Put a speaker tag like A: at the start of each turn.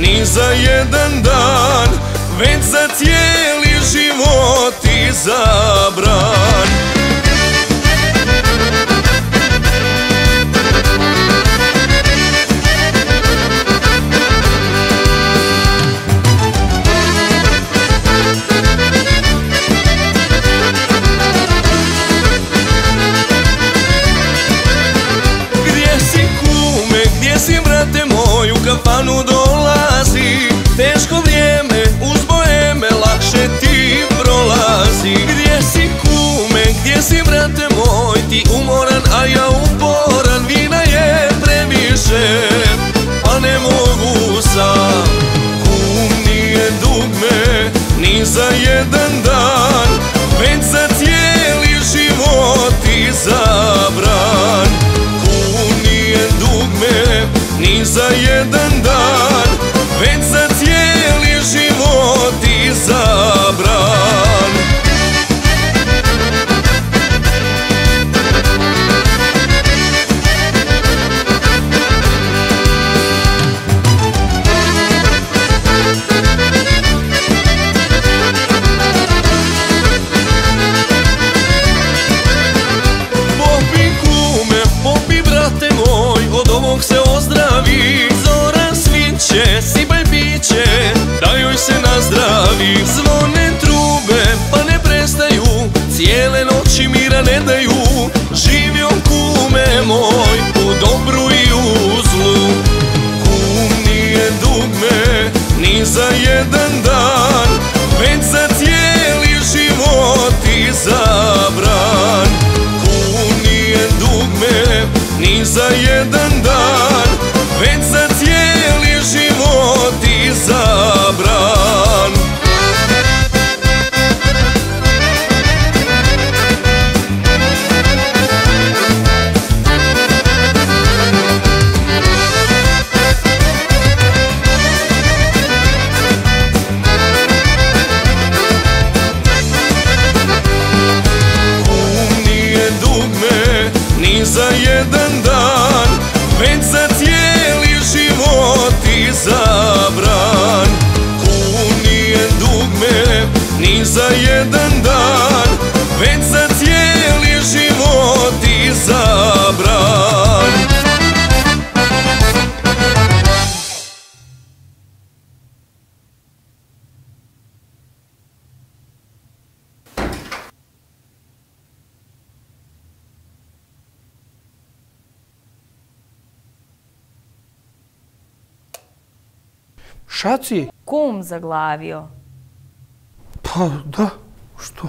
A: ni za jedan dan. the za jedan dan Već za cijeli život izabran Kun nije dugme ni za jedan the
B: Šaci?
C: Kum zaglavio.
B: Pa da, što?